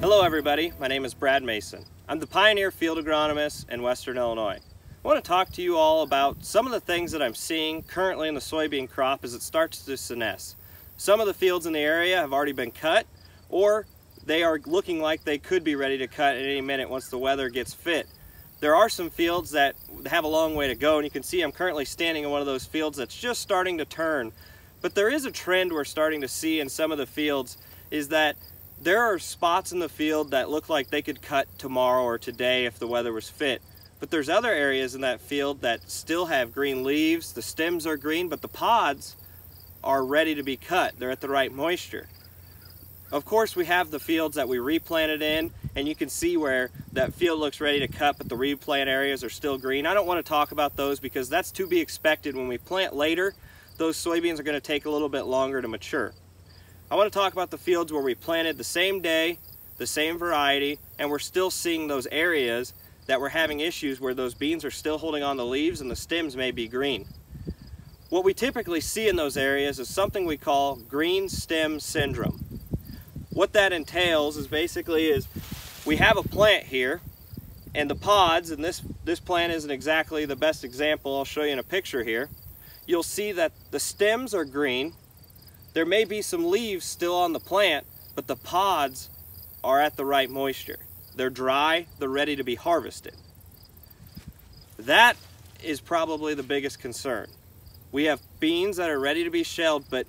Hello everybody, my name is Brad Mason. I'm the Pioneer Field Agronomist in Western Illinois. I want to talk to you all about some of the things that I'm seeing currently in the soybean crop as it starts to senesce. Some of the fields in the area have already been cut or they are looking like they could be ready to cut at any minute once the weather gets fit. There are some fields that have a long way to go and you can see I'm currently standing in one of those fields that's just starting to turn. But there is a trend we're starting to see in some of the fields is that there are spots in the field that look like they could cut tomorrow or today if the weather was fit. But there's other areas in that field that still have green leaves, the stems are green, but the pods are ready to be cut. They're at the right moisture. Of course, we have the fields that we replanted in, and you can see where that field looks ready to cut, but the replant areas are still green. I don't want to talk about those because that's to be expected. When we plant later, those soybeans are going to take a little bit longer to mature. I want to talk about the fields where we planted the same day, the same variety, and we're still seeing those areas that we're having issues where those beans are still holding on the leaves and the stems may be green. What we typically see in those areas is something we call green stem syndrome what that entails is basically is we have a plant here and the pods, and this, this plant isn't exactly the best example, I'll show you in a picture here. You'll see that the stems are green. There may be some leaves still on the plant, but the pods are at the right moisture. They're dry, they're ready to be harvested. That is probably the biggest concern. We have beans that are ready to be shelled, but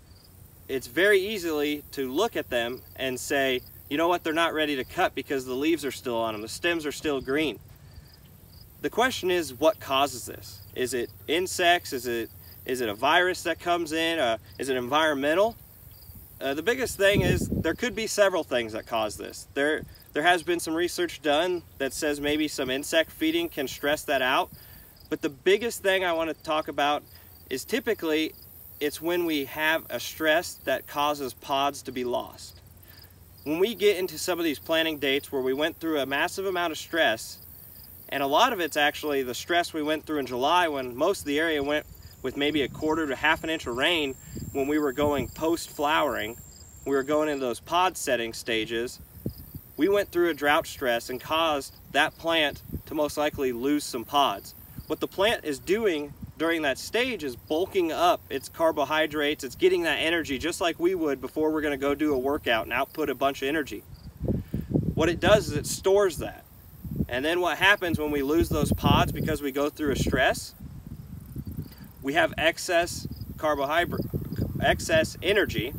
it's very easily to look at them and say, you know what, they're not ready to cut because the leaves are still on them, the stems are still green. The question is, what causes this? Is it insects? Is it is it a virus that comes in? Uh, is it environmental? Uh, the biggest thing is there could be several things that cause this. There, there has been some research done that says maybe some insect feeding can stress that out. But the biggest thing I want to talk about is typically it's when we have a stress that causes pods to be lost. When we get into some of these planting dates where we went through a massive amount of stress, and a lot of it's actually the stress we went through in July when most of the area went with maybe a quarter to half an inch of rain when we were going post-flowering, we were going into those pod setting stages, we went through a drought stress and caused that plant to most likely lose some pods. What the plant is doing during that stage is bulking up its carbohydrates. It's getting that energy just like we would before we're going to go do a workout and output a bunch of energy. What it does is it stores that. And then what happens when we lose those pods because we go through a stress? We have excess carbohydrate, excess energy,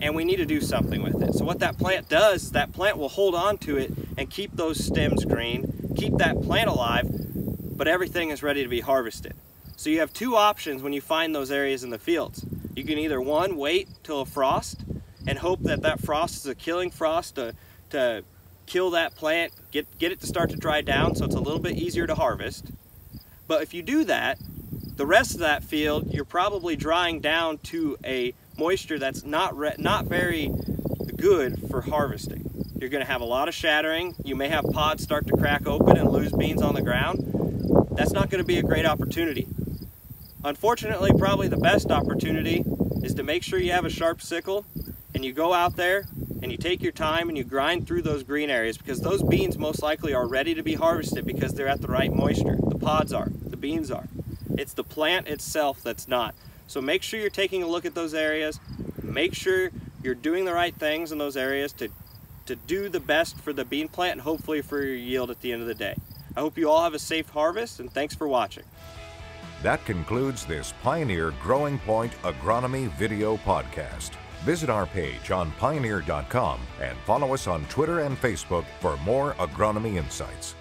and we need to do something with it. So what that plant does is that plant will hold on to it and keep those stems green, keep that plant alive, but everything is ready to be harvested. So you have two options when you find those areas in the fields. You can either one, wait till a frost and hope that that frost is a killing frost to, to kill that plant, get, get it to start to dry down so it's a little bit easier to harvest. But if you do that, the rest of that field, you're probably drying down to a moisture that's not, not very good for harvesting. You're gonna have a lot of shattering. You may have pods start to crack open and lose beans on the ground. That's not gonna be a great opportunity. Unfortunately, probably the best opportunity is to make sure you have a sharp sickle and you go out there and you take your time and you grind through those green areas because those beans most likely are ready to be harvested because they're at the right moisture. The pods are, the beans are. It's the plant itself that's not. So make sure you're taking a look at those areas. Make sure you're doing the right things in those areas to, to do the best for the bean plant and hopefully for your yield at the end of the day. I hope you all have a safe harvest and thanks for watching. That concludes this Pioneer Growing Point Agronomy video podcast. Visit our page on pioneer.com and follow us on Twitter and Facebook for more agronomy insights.